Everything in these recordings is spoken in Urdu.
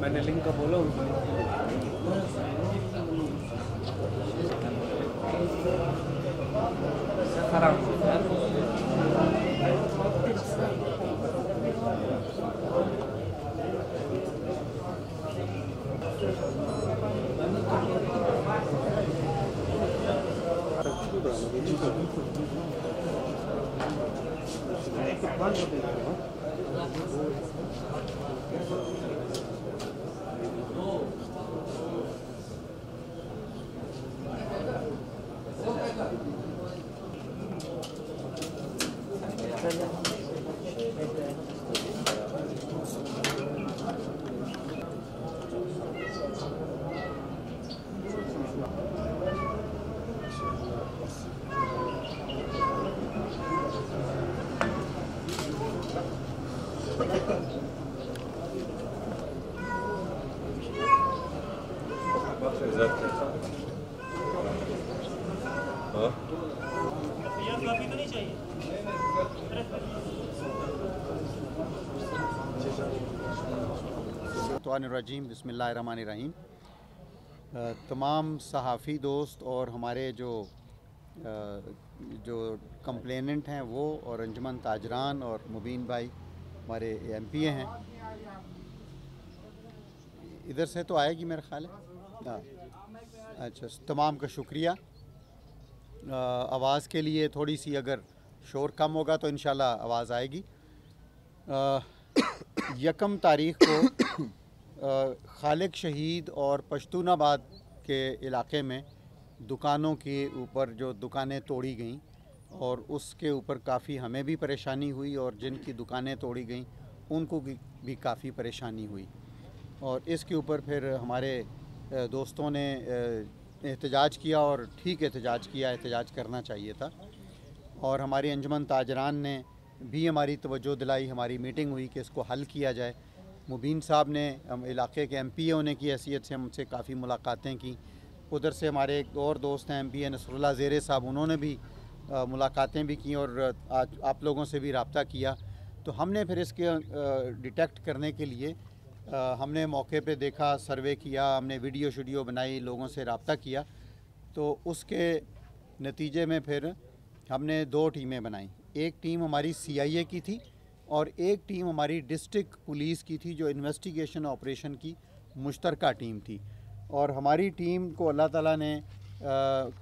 میں نے لنک کا بولا ہوں شاید بھائی تھوڑا پیچھے جا میں نے لنک کا بولا ان کو الرجیم، بسم اللہ الرحمن الرحیم۔ تمام صحافی دوست اور ہمارے جو جو کمپلیننٹ ہیں وہ اور انجمن تاجران اور مبین بھائی ہمارے ایم پی اے ہیں۔ ادھر سے تو آئے گی میرا خیال ہے؟ اچھا تمام کا شکریہ۔ آواز کے لیے تھوڑی سی اگر شور کم ہوگا تو انشاءاللہ آواز آئے گی۔ یکم تاریخ کو خالق شہید اور پشتون آباد کے علاقے میں دکانوں کے اوپر جو دکانیں توڑی گئیں اور اس کے اوپر کافی ہمیں بھی پریشانی ہوئی اور جن کی دکانیں توڑی گئیں، ان کو بھی کافی پریشانی ہوئی۔ اور اس کے اوپر پھر ہمارے دوستوں نے احتجاج کیا اور ٹھیک احتجاج کیا، احتجاج کرنا چاہیے تھا۔ اور ہماری انجمن تاجران نے بھی ہماری توجہ دلائی، ہماری میٹنگ ہوئی کہ اس کو حل کیا جائے۔ مبین صاحب نے علاقے کے ایم پی اے ہونے کی حیثیت سے ہم سے کافی ملاقاتیں کی ادھر سے ہمارے ایک اور دوست ہیں، ایم پی اے نصر اللہ زیر صاحب، انہوں نے بھی ملاقاتیں بھی کیں اور آج آپ لوگوں سے بھی رابطہ کیا۔ تو ہم نے پھر اس کے ڈیٹیکٹ کرنے کے لیے ہم نے موقع پہ دیکھا، سروے کیا، ہم نے ویڈیو شیڈیو بنائی، لوگوں سے رابطہ کیا۔ تو اس کے نتیجے میں پھر ہم نے دو ٹیمیں بنائیں ایک ٹیم ہماری سی آئی اے کی تھی اور ایک ٹیم ہماری ڈسٹرک پولیس کی تھی جو انویسٹیگیشن آپریشن کی مشترکہ ٹیم تھی۔ اور ہماری ٹیم کو اللہ تعالیٰ نے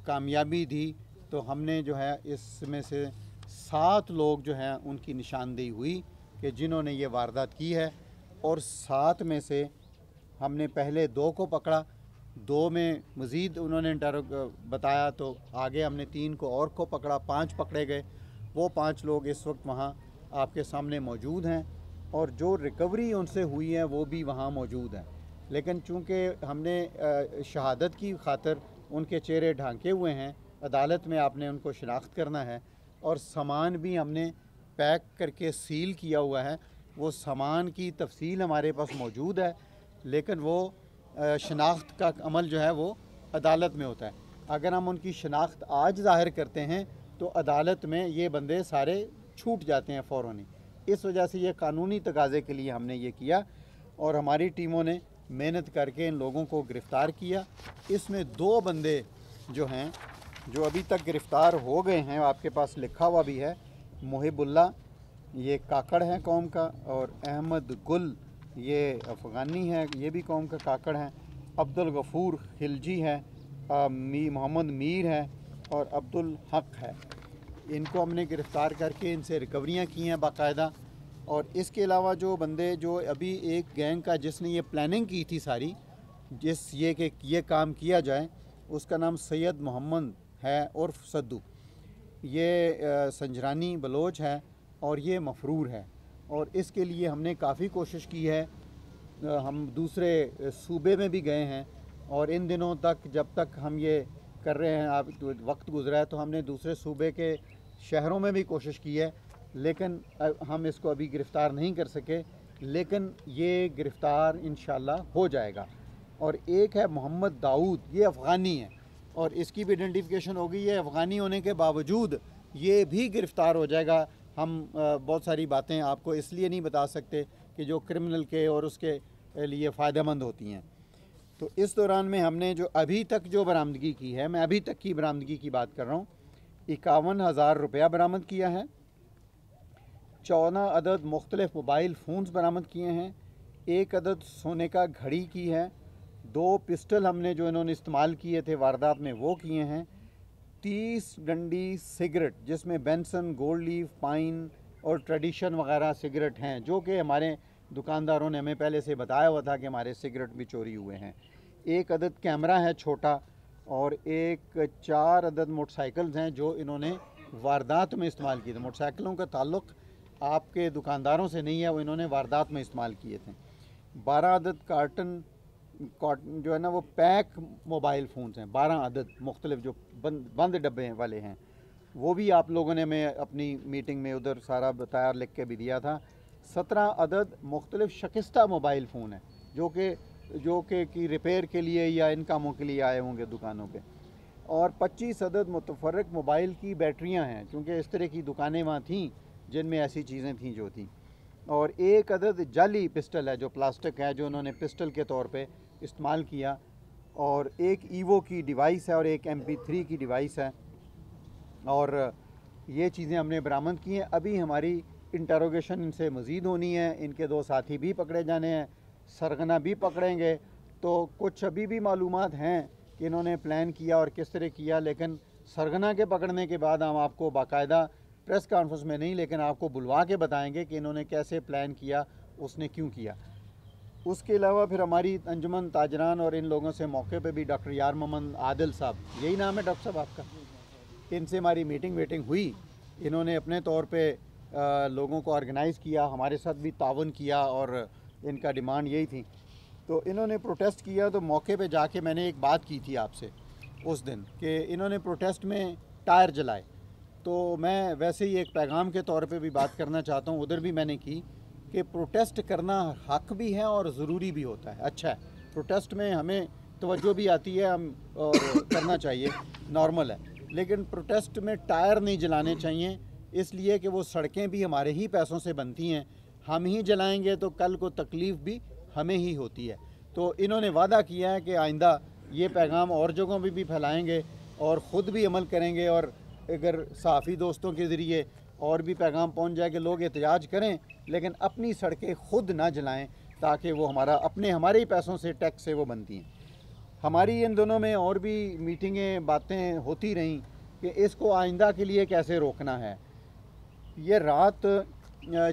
کامیابی دی۔ تو ہم نے جو ہے اس میں سے سات لوگ جو ہیں ان کی نشاندہی ہوئی کہ جنہوں نے یہ واردات کی ہے۔ اور سات میں سے ہم نے پہلے دو کو پکڑا، دو میں مزید انہوں نے بتایا تو آگے ہم نے تین کو اور کو پکڑا، پانچ پکڑے گئے۔ وہ پانچ لوگ اس وقت وہاں آپ کے سامنے موجود ہیں اور جو ریکوری ان سے ہوئی ہے وہ بھی وہاں موجود ہیں۔ لیکن چونکہ ہم نے شہادت کی خاطر ان کے چہرے ڈھانکے ہوئے ہیں، عدالت میں آپ نے ان کو شناخت کرنا ہے اور سامان بھی ہم نے پیک کر کے سیل کیا ہوا ہے، وہ سامان کی تفصیل ہمارے پاس موجود ہے، لیکن وہ شناخت کا عمل جو ہے وہ عدالت میں ہوتا ہے۔ اگر ہم ان کی شناخت آج ظاہر کرتے ہیں تو عدالت میں یہ بندے سارے چھوٹ جاتے ہیں فوراً اس وجہ سے یہ قانونی تقاضے کے لیے ہم نے یہ کیا اور ہماری ٹیموں نے محنت کر کے ان لوگوں کو گرفتار کیا۔ اس میں دو بندے جو ہیں، جو ابھی تک گرفتار ہو گئے ہیں، آپ کے پاس لکھا ہوا بھی ہے، محب اللہ، یہ کاکڑ ہیں قوم کا، اور احمد گل، یہ افغانی ہے یہ بھی قوم کا کاکڑ ہیں۔ عبد الغفور خلجی ہے محمد میر ہے اور عبد الحق ہے ان کو ہم نے گرفتار کر کے ان سے ریکوریاں کی ہیں باقاعدہ اور اس کے علاوہ جو بندے جو ابھی ایک گینگ کا جس نے یہ پلاننگ کی تھی ساری، جس یہ کہ یہ کام کیا جائے، اس کا نام سید محمد ہے اور سدو یہ سنجرانی بلوچ ہے اور یہ مفرور ہے۔ اور اس کے لیے ہم نے کافی کوشش کی ہے۔ ہم دوسرے صوبے میں بھی گئے ہیں اور ان دنوں تک جب تک ہم یہ کر رہے ہیں، آپ، وقت گزرا ہے تو ہم نے دوسرے صوبے کے شہروں میں بھی کوشش کی ہے، لیکن ہم اس کو ابھی گرفتار نہیں کر سکے، لیکن یہ گرفتار انشاءاللہ ہو جائے گا۔ اور ایک ہے محمد داؤد، یہ افغانی ہے اور اس کی بھی آئیڈینٹیفیکیشن ہوگی یہ افغانی ہونے کے باوجود یہ بھی گرفتار ہو جائے گا۔ ہم بہت ساری باتیں آپ کو اس لیے نہیں بتا سکتے کہ جو کرمنل کے اور اس کے لیے فائدہ مند ہوتی ہیں۔ تو اس دوران میں ہم نے جو ابھی تک جو برآمدگی کی ہے، میں ابھی تک کی برآمدگی کی بات کر رہا ہوں۔ اکاون ہزار روپیہ برآمد کیا ہے۔ چودہ عدد مختلف موبائل فونز برآمد کیے ہیں۔ ایک عدد سونے کا گھڑی کی ہے۔ دو پسٹل ہم نے جو انہوں نے استعمال کیے تھے، واردات میں وہ کیے ہیں۔ تیس ڈنڈی سگریٹ، جس میں بینسن، گولڈ لیف، پائن اور ٹریڈیشن وغیرہ سگریٹ ہیں، جو کہ ہمارے دکانداروں نے ہمیں پہلے سے بتایا ہوا تھا کہ ہمارے سگریٹ بھی چوری ہوئے ہیں۔ ایک عدد کیمرہ ہے، چھوٹا۔ اور ایک چار عدد موٹر سائیکلز ہیں جو انہوں نے واردات میں استعمال کیے تھے۔ موٹر سائیکلوں کا تعلق آپ کے دکانداروں سے نہیں ہے، وہ انہوں نے واردات میں استعمال کیے تھے۔ بارہ عدد کارٹن کارٹن جو ہے نا، وہ پیک موبائل فونز ہیں۔ بارہ عدد مختلف جو بند بند ڈبے والے ہیں۔ وہ بھی آپ لوگوں نے میں اپنی میٹنگ میں ادھر سارا بتایا، لکھ کے بھی دیا تھا۔ سترہ عدد مختلف شکستہ موبائل فون ہیں، جو کہ جو کہ کی ریپیئر کے لیے یا ان کاموں کے لیے آئے ہوں گے دکانوں پہ۔ اور پچیس عدد متفرق موبائل کی بیٹریاں ہیں چونکہ اس طرح کی دکانیں وہاں تھیں جن میں ایسی چیزیں تھیں جو تھیں۔ اور ایک عدد جعلی پسٹل ہے جو پلاسٹک ہے، جو انہوں نے پسٹل کے طور پہ استعمال کیا۔ اور ایک ایوو کی ڈیوائس ہے اور ایک ایم پی تھری کی ڈیوائس ہے۔ اور یہ چیزیں ہم نے برآمد کی ہیں۔ ابھی ہماری انٹروگیشن ان سے مزید ہونی ہے۔ ان کے دو ساتھی بھی پکڑے جانے ہیں۔ سرغنہ بھی پکڑیں گے۔ تو کچھ ابھی بھی معلومات ہیں کہ انہوں نے پلان کیا اور کس طرح کیا، لیکن سرغنہ کے پکڑنے کے بعد ہم آپ کو باقاعدہ پریس کانفرنس میں نہیں، لیکن آپ کو بلوا کے بتائیں گے کہ انہوں نے کیسے پلان کیا، اس نے کیوں کیا۔ اس کے علاوہ پھر ہماری انجمن تاجران اور ان لوگوں سے موقع پہ بھی ڈاکٹر یار محمد عادل صاحب، یہی نام ہے ڈاکٹر صاحب آپ کا، ان سے ہماری میٹنگ ویٹنگ ہوئی۔ انہوں نے اپنے طور پہ لوگوں کو آرگنائز کیا، ہمارے ساتھ بھی تعاون کیا اور ان کا ڈیمانڈ یہی تھی۔ تو انہوں نے پروٹیسٹ کیا، تو موقع پہ جا کے میں نے ایک بات کی تھی آپ سے اس دن کہ انہوں نے پروٹیسٹ میں ٹائر جلائے۔ تو میں ویسے ہی ایک پیغام کے طور پہ بھی بات کرنا چاہتا ہوں، ادھر بھی میں نے کی کہ پروٹیسٹ کرنا حق بھی ہے اور ضروری بھی ہوتا ہے۔ اچھا ہے پروٹیسٹ میں ہمیں توجہ بھی آتی ہے، ہم اور کرنا چاہیے، نارمل ہے۔ لیکن پروٹیسٹ میں ٹائر نہیں جلانے چاہیے، اس لیے کہ وہ سڑکیں بھی ہمارے ہی پیسوں سے بنتی ہیں۔ ہم ہی جلائیں گے تو کل کو تکلیف بھی ہمیں ہی ہوتی ہے۔ تو انہوں نے وعدہ کیا ہے کہ آئندہ یہ پیغام اور جگہوں بھی بھی پھیلائیں گے اور خود بھی عمل کریں گے اور اگر صحافی دوستوں کے ذریعے اور بھی پیغام پہنچ جائے کہ لوگ احتجاج کریں، لیکن اپنی سڑکیں خود نہ جلائیں تاکہ وہ ہمارا، اپنے ہمارے ہی پیسوں سے ٹیکس سے وہ بنتی ہیں۔ ہماری ان دونوں میں اور بھی میٹنگیں، باتیں ہوتی رہیں کہ اس کو آئندہ کے لیے کیسے روکنا ہے۔ یہ رات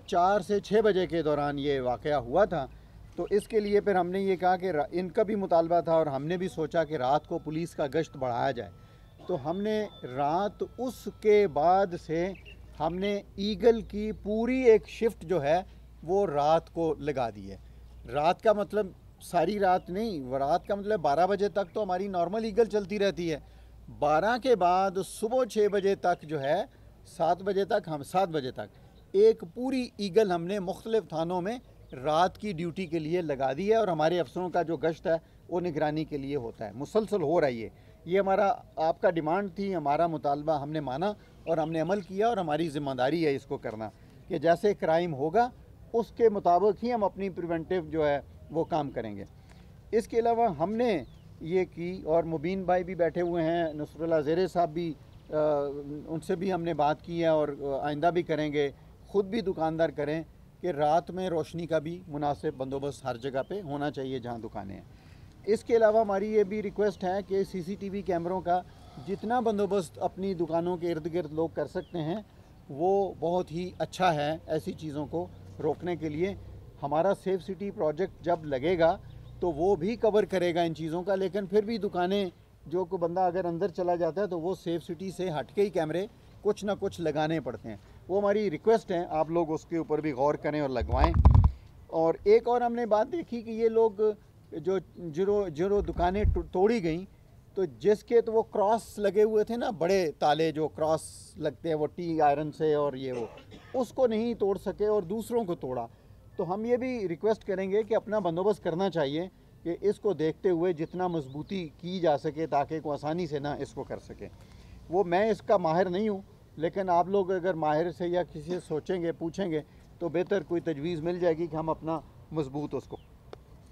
چار سے چھ بجے کے دوران یہ واقعہ ہوا تھا۔ تو اس کے لیے پھر ہم نے یہ کہا کہ ان کا بھی مطالبہ تھا اور ہم نے بھی سوچا کہ رات کو پولیس کا گشت بڑھایا جائے۔ تو ہم نے رات اس کے بعد سے ہم نے ایگل کی پوری ایک شفٹ جو ہے وہ رات کو لگا دی ہے۔ رات کا مطلب ساری رات نہیں، رات کا مطلب بارہ بجے تک تو ہماری نارمل ایگل چلتی رہتی ہے۔ بارہ کے بعد صبح چھ بجے تک جو ہے، سات بجے تک ہم سات بجے تک۔ ایک پوری ایگل ہم نے مختلف تھانوں میں رات کی ڈیوٹی کے لیے لگا دی ہے اور ہمارے افسروں کا جو گشت ہے وہ نگرانی کے لیے ہوتا ہے۔ مسلسل ہو رہی ہے۔ یہ ہمارا، آپ کا ڈیمانڈ تھی، ہمارا مطالبہ ہم نے مانا اور ہم نے عمل کیا اور ہماری ذمہ داری ہے اس کو کرنا کہ جیسے کرائم ہوگا، اس کے مطابق ہی ہم اپنی پریونٹیو جو ہے وہ کام کریں گے۔ اس کے علاوہ ہم نے یہ کی اور مبین بھائی بھی بیٹھے ہوئے ہیں نصر اللہ زیر صاحب بھی ان سے بھی ہم نے بات کی ہے اور آئندہ بھی کریں گے۔ خود بھی دکاندار کریں کہ رات میں روشنی کا بھی مناسب بندوبست ہر جگہ پہ ہونا چاہیے جہاں دکانیں ہیں۔ اس کے علاوہ ہماری یہ بھی ریکویسٹ ہے کہ سی سی ٹی وی کیمروں کا جتنا بندوبست اپنی دکانوں کے ارد گرد لوگ کر سکتے ہیں، وہ بہت ہی اچھا ہے ایسی چیزوں کو روکنے کے لیے۔ ہمارا سیف سٹی پروجیکٹ جب لگے گا تو وہ بھی کور کرے گا ان چیزوں کا، لیکن پھر بھی دکانیں جو کوئی بندہ اگر اندر چلا جاتا ہے تو وہ سیف سٹی سے ہٹ کے ہی کیمرے کچھ نہ کچھ لگانے پڑتے ہیں۔ وہ ہماری ریکویسٹ ہیں، آپ لوگ اس کے اوپر بھی غور کریں اور لگوائیں۔ اور ایک اور ہم نے بات دیکھی کہ یہ لوگ جو جرو جرو دکانیں توڑی گئیں، تو جس کے تو وہ کراس لگے ہوئے تھے نا، بڑے تالے جو کراس لگتے ہیں، وہ ٹی آئرن سے اور یہ وہ۔ اس کو نہیں توڑ سکے اور دوسروں کو توڑا۔ تو ہم یہ بھی ریکویسٹ کریں گے کہ اپنا بندوبست کرنا چاہیے کہ اس کو دیکھتے ہوئے جتنا مضبوطی کی جا سکے تاکہ کوئی آسانی سے نہ اس کو کر سکے۔ وہ میں اس کا ماہر نہیں ہوں لیکن آپ لوگ اگر ماہر سے یا کسی سے سوچیں گے، پوچھیں گے، تو بہتر کوئی تجویز مل جائے گی کہ ہم اپنا مضبوط اس کو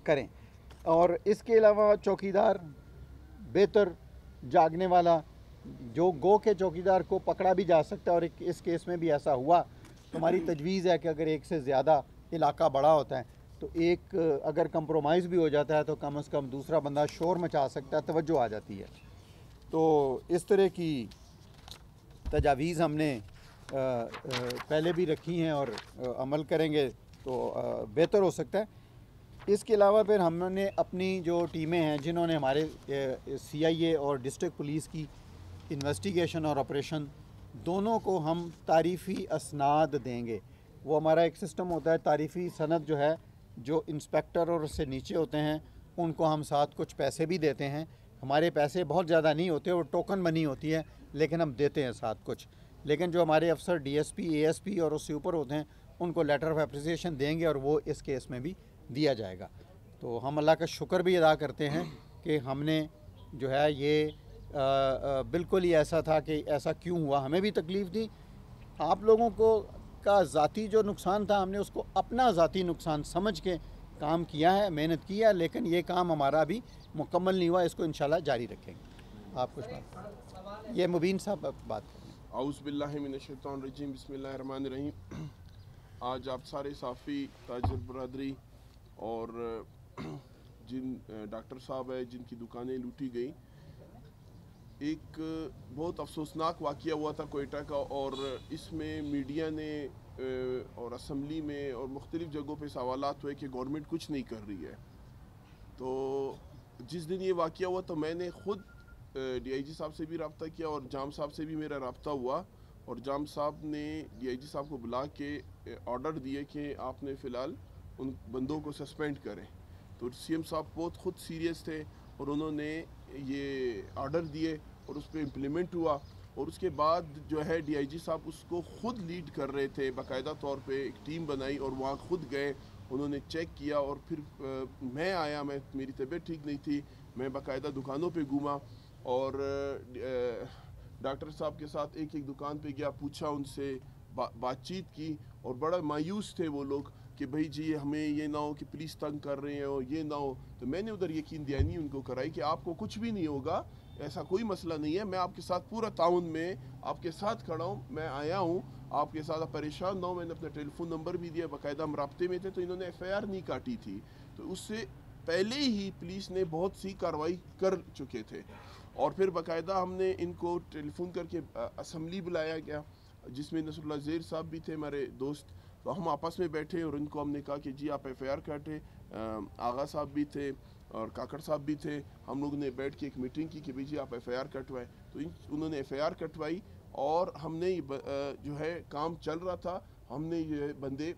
کریں۔ اور اس کے علاوہ چوکیدار بہتر جاگنے والا، جو گو کے چوکیدار کو پکڑا بھی جا سکتا ہے اور اس کیس میں بھی ایسا ہوا ہماری تجویز ہے کہ اگر ایک سے زیادہ علاقہ بڑا ہوتا ہے، تو ایک اگر کمپرومائز بھی ہو جاتا ہے تو کم از کم دوسرا بندہ شور مچا سکتا ہے، توجہ آ جاتی ہے۔ تو اس طرح کی تجاویز ہم نے پہلے بھی رکھی ہیں اور عمل کریں گے تو بہتر ہو سکتا ہے۔ اس کے علاوہ پھر ہم نے اپنی جو ٹیمیں ہیں جنہوں نے ہمارے سی آئی اے اور ڈسٹرک پولیس کی انویسٹیگیشن اور آپریشن، دونوں کو ہم تعریفی اسناد دیں گے۔ وہ ہمارا ایک سسٹم ہوتا ہے، تعریفی صنعت جو ہے، جو انسپیکٹر اور اس سے نیچے ہوتے ہیں، ان کو ہم ساتھ کچھ پیسے بھی دیتے ہیں۔ ہمارے پیسے بہت زیادہ نہیں ہوتے، وہ ٹوکن بنی ہوتی ہے۔ لیکن ہم دیتے ہیں ساتھ کچھ۔ لیکن جو ہمارے افسر D S P, A S P اور اس سے اوپر ہوتے ہیں، ان کو لیٹر آف اپریسیشن دیں گے اور وہ اس کیس میں بھی دیا جائے گا۔ تو ہم اللہ کا شکر بھی ادا کرتے ہیں کہ ہم نے جو ہے یہ بالکل ہی ایسا تھا کہ ایسا کیوں ہوا۔ ہمیں بھی تکلیف دی۔ آپ لوگوں کو کا ذاتی جو نقصان تھا، ہم نے اس کو اپنا ذاتی نقصان سمجھ کے کام کیا ہے، محنت کیا ہے، لیکن یہ کام ہمارا بھی مکمل نہیں ہوا۔ اس کو انشاءاللہ جاری رکھیں گے۔ آپ کچھ بات۔ یہ مبین صاحب بات اعوذ باللہ من الشیطان الرجیم، بسم اللہ الرحمن الرحیم۔ آج آپ سارے صافی، تاجر برادری اور جن ڈاکٹر صاحب ہے جن کی دکانیں لوٹی گئیں۔ ایک بہت افسوسناک واقعہ ہوا تھا کوئٹہ کا اور اس میں میڈیا نے، اور اسمبلی میں اور مختلف جگہوں پہ سوالات ہوئے کہ گورنمنٹ کچھ نہیں کر رہی ہے۔ تو جس دن یہ واقعہ ہوا تو میں نے خود ڈی آئی جی صاحب سے بھی رابطہ کیا اور جام صاحب سے بھی میرا رابطہ ہوا اور جام صاحب نے ڈی آئی جی صاحب کو بلا کے آرڈر دیے کہ آپ نے فی الحال ان بندوں کو سسپینڈ کریں۔ تو سی ایم صاحب بہت خود سیریس تھے اور انہوں نے یہ آرڈر دیے اور اس پہ امپلیمنٹ ہوا اور اس کے بعد جو ہے ڈی آئی جی صاحب اس کو خود لیڈ کر رہے تھے، باقاعدہ طور پہ ایک ٹیم بنائی اور وہاں خود گئے، انہوں نے چیک کیا اور پھر میں آیا، میں، میری طبیعت ٹھیک نہیں تھی، میں باقاعدہ دکانوں پہ گھوما اور ڈاکٹر صاحب کے ساتھ ایک ایک دکان پہ گیا، پوچھا ان سے بات چیت کی اور بڑا مایوس تھے وہ لوگ کہ بھائی جی ہمیں یہ نہ ہو کہ پولیس تنگ کر رہے ہیں اور یہ نہ ہو۔ تو میں نے ادھر یقین دہانی ان کو کرائی کہ آپ کو کچھ بھی نہیں ہوگا، ایسا کوئی مسئلہ نہیں ہے۔ میں آپ کے ساتھ پورا تعاون میں آپ کے ساتھ کھڑا ہوں، میں آیا ہوں، آپ کے ساتھ پریشان نہ ہوں۔ میں نے اپنا ٹیلی فون نمبر بھی دیا، باقاعدہ ہم رابطے میں تھے تو انہوں نے ایف آئی آر نہیں کاٹی تھی۔ تو اس سے پہلے ہی پولیس نے بہت سی کاروائی کر چکے تھے۔ اور پھر باقاعدہ ہم نے ان کو ٹیلی فون کر کے اسمبلی بلایا گیا، جس میں نصر اللہ زیر صاحب بھی تھے، ہمارے دوست۔ تو ہم آپس میں بیٹھے اور ان کو ہم نے کہا کہ جی آپ ایف آئی آر کاٹے آغا صاحب بھی تھے اور کاکڑ صاحب بھی تھے۔ ہم لوگ نے بیٹھ کے ایک میٹنگ کی کہ بھائی جی آپ ایف آئی آر کٹوائیں۔ تو انہوں نے ایف آئی آر کٹوائی اور ہم نے جو ہے، کام چل رہا تھا۔ ہم نے یہ بندے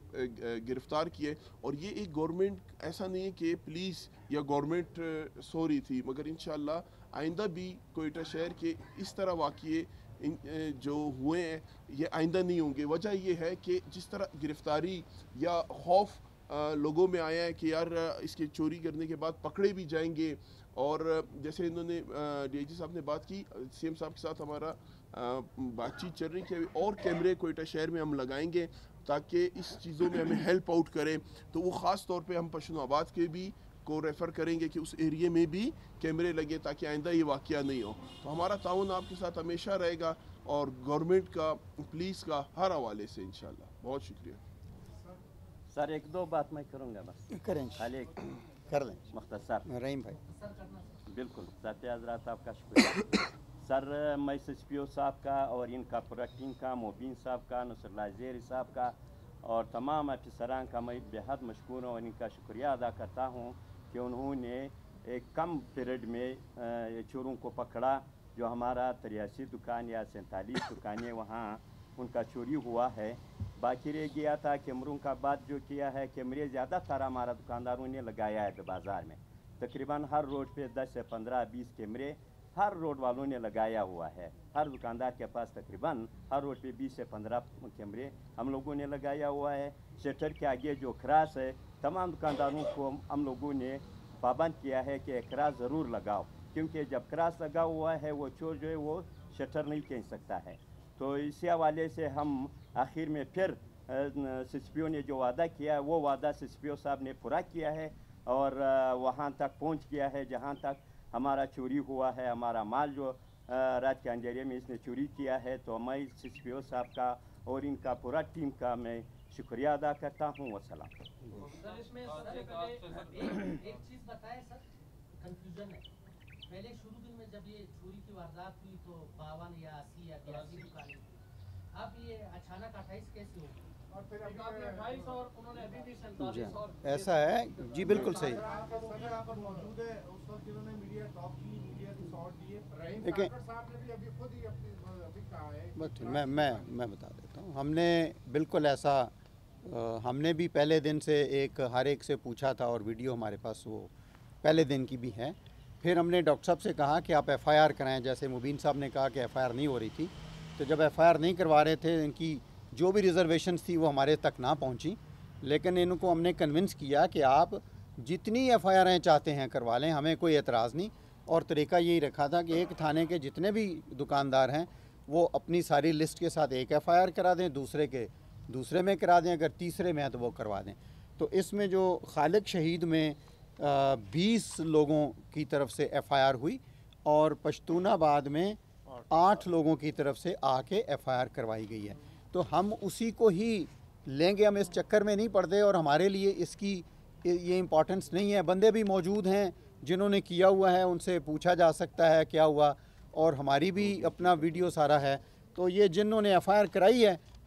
گرفتار کیے اور یہ ایک گورنمنٹ ایسا نہیں ہے کہ پولیس یا گورنمنٹ سو رہی تھی۔ مگر انشاءاللہ آئندہ بھی کوئٹہ شہر کے اس طرح واقعے جو ہوئے ہیں، یہ آئندہ نہیں ہوں گے۔ وجہ یہ ہے کہ جس طرح گرفتاری یا خوف لوگوں میں آیا ہے کہ یار اس کے چوری کرنے کے بعد پکڑے بھی جائیں گے۔ اور جیسے انہوں نے ڈی آئی جی صاحب نے بات کی سی ایم صاحب کے ساتھ ہمارا بات چیت چل رہی کہ اور کیمرے کوئٹہ شہر میں ہم لگائیں گے تاکہ اس چیزوں میں ہمیں ہیلپ آؤٹ کریں تو وہ خاص طور پہ ہم پشن آباد کے بھی کو ریفر کریں گے کہ اس ایریے میں بھی کیمرے لگے تاکہ آئندہ یہ واقعہ نہیں ہو۔ تو ہمارا تعاون آپ کے ساتھ ہمیشہ رہے گا اور گورنمنٹ کا پولیس کا ہر حوالے سے انشاءاللہ۔ بہت شکریہ۔ سر ایک دو بات میں کروں گا بس۔ کریں۔ خالی کر لیں۔ مختصر۔ رحیم بھائی۔ بالکل۔ ذات حضرات آپ کا شکریہ۔ سر میں ایس پی او صاحب کا اور ان کا پروڈکٹنگ کا مبین صاحب کا نصر اللہ زیر صاحب کا اور تمام افسران کا میں بہت مشکور ہوں اور ان کا شکریہ ادا کرتا ہوں۔ کہ انہوں نے ایک کم پیریڈ میں چوروں کو پکڑا، جو ہمارا تریاسی دکان یا سینتالیس دکانیں وہاں ان کا چوری ہوا ہے۔ باقی رہ گیا تھا کیمروں کا بات جو کیا ہے کیمرے زیادہ سارا ہمارا دکانداروں نے لگایا ہے بازار میں۔ تقریباً ہر روڈ پہ دس سے پندرہ، بیس کیمرے ہر روڈ والوں نے لگایا ہوا ہے۔ ہر دکاندار کے پاس تقریباً ہر روڈ پہ بیس سے پندرہ کیمرے ہم لوگوں نے لگایا ہوا ہے۔ شٹر کے آگے جو کراس ہے تمام دکانداروں کو ہم لوگوں نے پابند کیا ہے کہ کراس ضرور لگاؤ، کیونکہ جب کراس لگا ہوا ہے، وہ چور جو ہے وہ شٹر نہیں کھینچ سکتا ہے۔ تو اسی حوالے سے ہم آخر میں پھر سس پی او نے جو وعدہ کیا ہے وہ وعدہ سس پی او صاحب نے پورا کیا ہے اور وہاں تک پہنچ گیا ہے۔ جہاں تک ہمارا چوری ہوا ہے، ہمارا مال جو رات کے انجیرے میں اس نے چوری کیا ہے، تو میں سس پی او صاحب کا اور ان کا پورا ٹیم کا میں شکریہ ادا کرتا ہوں وسلام پہلے شروع دن میں جب یہ چوری کی واردات ہوئی تو باون یا اسی یا بیاسی دکانیں اب یہ اچانک اٹھائیس کیسے ہو جی، ایسا ہے۔ جی بالکل صحیح۔ دیکھیں۔ میں میں بتا دیتا ہوں۔ ہم نے بالکل ایسا ہم نے بھی پہلے دن سے ایک ہر ایک سے پوچھا تھا اور ویڈیو ہمارے پاس وہ پہلے دن کی بھی ہے۔ پھر ہم نے ڈاکٹر صاحب سے کہا کہ آپ ایف آئی آر کرائیں۔ جیسے مبین صاحب نے کہا کہ ایف آئی آر نہیں ہو رہی تھی۔ تو جب ایف آئی آر نہیں کروا رہے تھے، ان کی جو بھی ریزرویشنس تھی وہ ہمارے تک نہ پہنچیں۔ لیکن ان کو ہم نے کنونس کیا کہ آپ جتنی ایف آئی آریں چاہتے ہیں کروا لیں، ہمیں کوئی اعتراض نہیں۔ اور طریقہ یہی رکھا تھا کہ ایک تھانے کے جتنے بھی دکاندار ہیں، وہ اپنی ساری لسٹ کے ساتھ ایک ایف آئی آر کرا دیں، دوسرے کے دوسرے میں کرا دیں، اگر تیسرے میں ہے تو وہ کروا دیں۔ تو اس میں جو خالق شہید میں بیس لوگوں کی طرف سے ایف آئی آر ہوئی اور پشتون آباد میں آٹھ لوگوں کی طرف سے آ کے ایف آئی آر کروائی گئی ہے۔ تو ہم اسی کو ہی لیں گے، ہم اس چکر میں نہیں پڑتے اور ہمارے لیے اس کی، یہ امپورٹنس نہیں ہے۔ بندے بھی موجود ہیں جنہوں نے کیا ہوا ہے، ان سے پوچھا جا سکتا ہے کیا ہوا اور ہماری بھی اپنا ویڈیو سارا ہے۔ تو یہ جنہوں نے ایف آئی آر کرائی ہے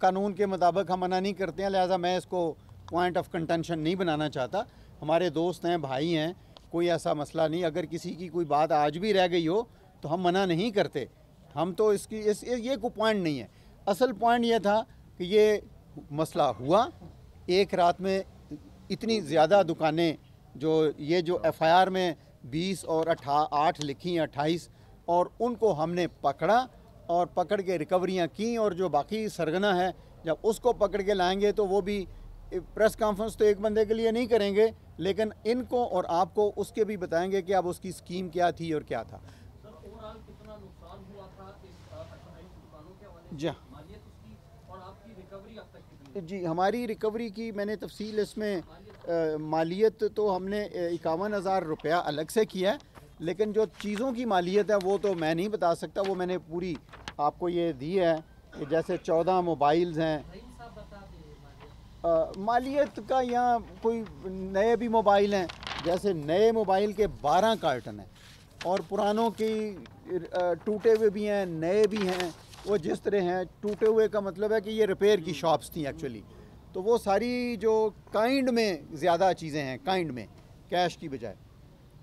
قانون کے مطابق ہم منع نہیں کرتے ہیں، لہٰذا میں اس کو پوائنٹ آف کنٹینشن نہیں بنانا چاہتا۔ ہمارے دوست ہیں، بھائی ہیں، کوئی ایسا مسئلہ نہیں۔ اگر کسی کی کوئی بات آج بھی رہ گئی ہو تو ہم منع نہیں کرتے۔ ہم تو اس کی، اس، یہ کوئی پوائنٹ نہیں ہے۔ اصل پوائنٹ یہ تھا کہ یہ مسئلہ ہوا۔ ایک رات میں اتنی زیادہ دکانیں جو، یہ جو ایف آئی آر میں بیس اور اٹھا، آٹھ لکھی ہیں، اٹھائیس، اور ان کو ہم نے پکڑا۔ اور پکڑ کے ریکوریاں کیں اور جو باقی سرگنا ہے جب اس کو پکڑ کے لائیں گے تو وہ بھی پریس کانفرنس تو ایک بندے کے لیے نہیں کریں گے لیکن ان کو اور آپ کو اس کے بھی بتائیں گے کہ اب اس کی اسکیم کیا تھی اور کیا تھا۔ جی ہاں۔ جی ہماری ریکوری کی میں نے تفصیل اس میں مالیت تو ہم نے اکاون ہزار روپیہ الگ سے کیا ہے لیکن جو چیزوں کی مالیت ہے وہ تو میں نہیں بتا سکتا، وہ میں نے پوری آپ کو یہ دی ہے کہ جیسے چودہ موبائلز ہیں۔ مالیت کا یہاں کوئی نئے بھی موبائل ہیں، جیسے نئے موبائل کے بارہ کارٹن ہیں۔ اور پرانوں کی ٹوٹے ہوئے بھی ہیں، نئے بھی ہیں۔ وہ جس طرح ہیں، ٹوٹے ہوئے کا مطلب ہے کہ یہ ریپیئر کی شاپس تھیں ایکچولی تو وہ ساری جو کائنڈ میں زیادہ چیزیں ہیں کائنڈ میں کیش کی بجائے۔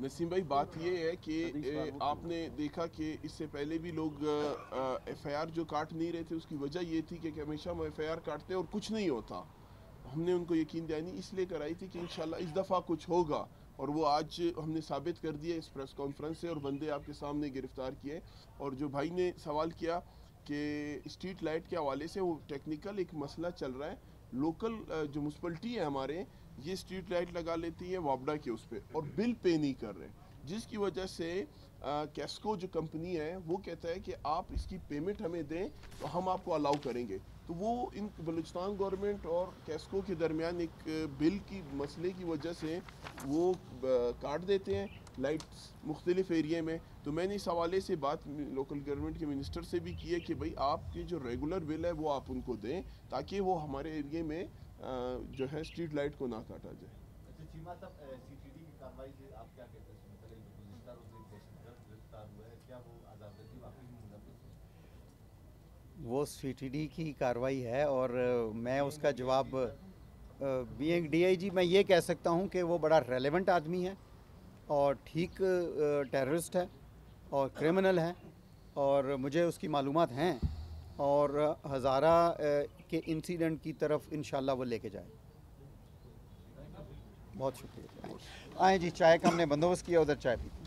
نسیم بھائی بات یہ ہے کہ آپ نے دیکھا کہ اس سے پہلے بھی لوگ ایف آئی آر جو کاٹ نہیں رہے تھے اس کی وجہ یہ تھی کہ ہمیشہ ہم ایف آئی آر کاٹتے ہیں اور کچھ نہیں ہوتا۔ ہم نے ان کو یقین دہانی اس لیے کرائی تھی کہ انشاءاللہ اس دفعہ کچھ ہوگا۔ اور وہ آج ہم نے ثابت کر دیا اس پریس کانفرنس سے اور بندے آپ کے سامنے گرفتار کیے۔ اور جو بھائی نے سوال کیا کہ اسٹریٹ لائٹ کے حوالے سے وہ ٹیکنیکل ایک مسئلہ چل رہا ہے۔ لوکل جو میونسپلٹی ہے ہمارے یہ اسٹریٹ لائٹ لگا لیتی ہے وابڈا کے اس پہ، اور بل پے نہیں کر رہے۔ جس کی وجہ سے کیسکو جو کمپنی ہے، وہ کہتا ہے کہ آپ اس کی پیمنٹ ہمیں دیں تو ہم آپ کو الاؤ کریں گے۔ تو وہ ان بلوچستان گورنمنٹ اور کیسکو کے درمیان ایک بل کی مسئلے کی وجہ سے وہ کاٹ دیتے ہیں لائٹس مختلف ایریے میں۔ تو میں نے اس حوالے سے بات لوکل گورنمنٹ کے منسٹر سے بھی کی ہے کہ بھائی آپ کے جو ریگولر بل ہے وہ آپ ان کو دیں تاکہ وہ ہمارے ایریے میں جو ہے اسٹریٹ لائٹ کو نہ کاٹا جائے۔ وہ سی ٹی ڈی کی کاروائی ہے اور میں اس کا جواب بی ڈی آئی جی میں یہ کہہ سکتا ہوں کہ وہ بڑا ریلیونٹ آدمی ہے اور ٹھیک ٹیررسٹ ہے اور کرمنل ہے اور مجھے اس کی معلومات ہیں اور ہزارہ کے انسیڈنٹ کی طرف انشاءاللہ وہ لے کے جائیں۔ بہت شکریہ۔ آئیں جی چائے کا ہم نے بندوبست کیا، ادھر چائے پیتے